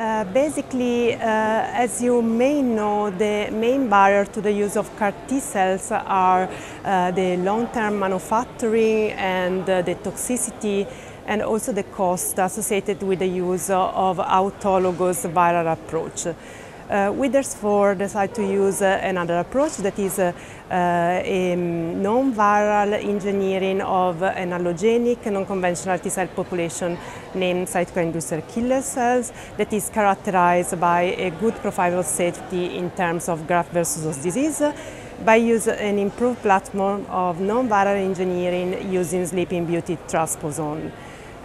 Uh, basically, uh, as you may know, the main barrier to the use of CAR T cells are uh, the long-term manufacturing and uh, the toxicity and also the cost associated with the use of autologous viral approach. Uh, we therefore decided to use uh, another approach that is uh, a non-viral engineering of an allogenic non-conventional T-cell population named cytokine inducer killer cells that is characterized by a good profile of safety in terms of graft versus host disease by using an improved platform of non-viral engineering using Sleeping Beauty transposon.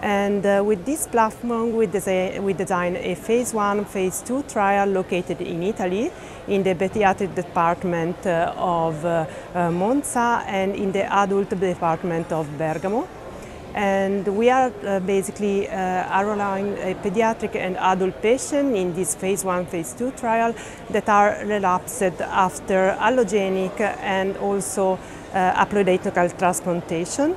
And uh, with this platform, we, desi we designed a phase one, phase two trial located in Italy, in the pediatric department uh, of uh, uh Monza and in the adult department of Bergamo. And we are uh, basically uh, enrolling a pediatric and adult patient in this phase one, phase two trial that are relapsed after allogenic and also uh, haploidentical transplantation.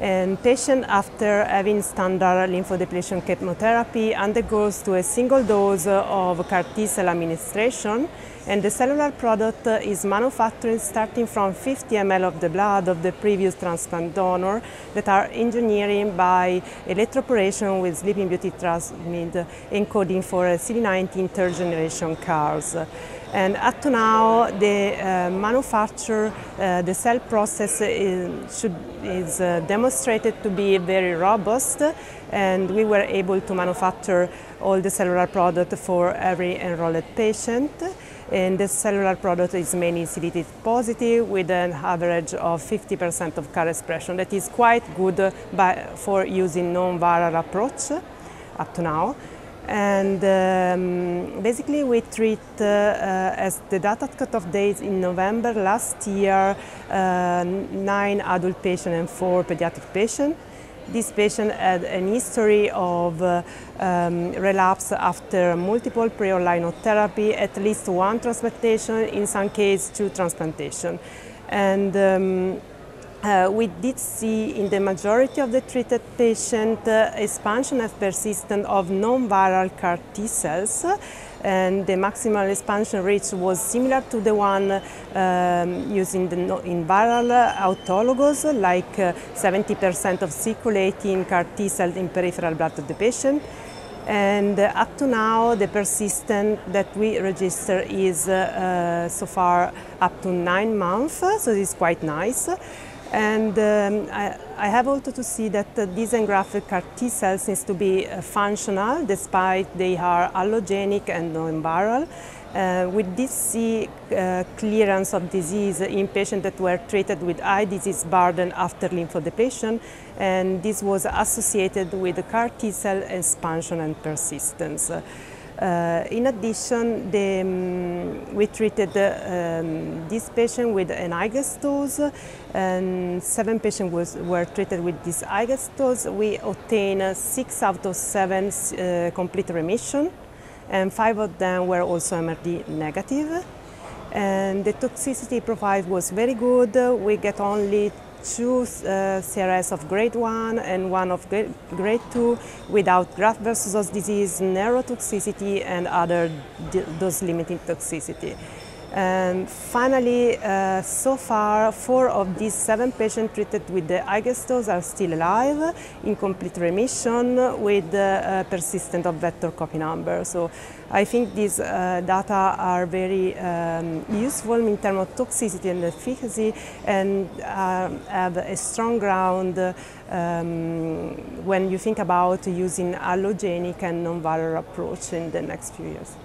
And patient after having standard lymphodepletion chemotherapy undergoes to a single dose of CAR T cell administration and the cellular product is manufactured starting from 50 ml of the blood of the previous transplant donor that are engineering by electroporation with Sleeping Beauty transmid encoding for CD19 third generation CARs. And up to now, the uh, manufacture, uh, the cell process is, should, is uh, demonstrated to be very robust, and we were able to manufacture all the cellular product for every enrolled patient. And the cellular product is mainly CD8 positive with an average of 50% of CAR expression. That is quite good by, for using non-viral approach up to now. And um, basically we treat, uh, uh, as the data cutoff date in November last year, uh, nine adult patients and four pediatric patients. This patient had an history of uh, um, relapse after multiple prior line of therapy, at least one transplantation, in some cases two transplantation. And um, uh, we did see in the majority of the treated patients uh, expansion of persistence of non-viral CAR T cells and the maximal expansion rate was similar to the one um, using the in viral autologous, like 70% uh, of circulating CAR T cells in peripheral blood of the patient. And uh, up to now, the persistence that we register is uh, so far up to nine months, so it's quite nice. And um, I, I, have also to see that uh, these engrafted CAR T cells seems to be uh, functional despite they are allogenic and non-viral. Uh, see uh, clearance of disease in patients that were treated with high disease burden after lymphodepletion, and this was associated with CAR T cell expansion and persistence. Uh, in addition, the, um, we treated uh, um, this patient with an IGAS dose, and seven patients was, were treated with this IGAS dose. We obtained uh, six out of seven uh, complete remission, and five of them were also MRD negative. And the toxicity profile was very good. We get only two uh, CRS of grade 1 and one of grade 2 without graft versus host disease, neurotoxicity and other dose-limiting toxicity. And finally, uh, so far, four of these seven patients treated with the IGAS dose are still alive in complete remission with uh, persistent of vector copy number. So I think these uh, data are very um, useful in terms of toxicity and efficacy and uh, have a strong ground um, when you think about using allogenic and non-viral approach in the next few years.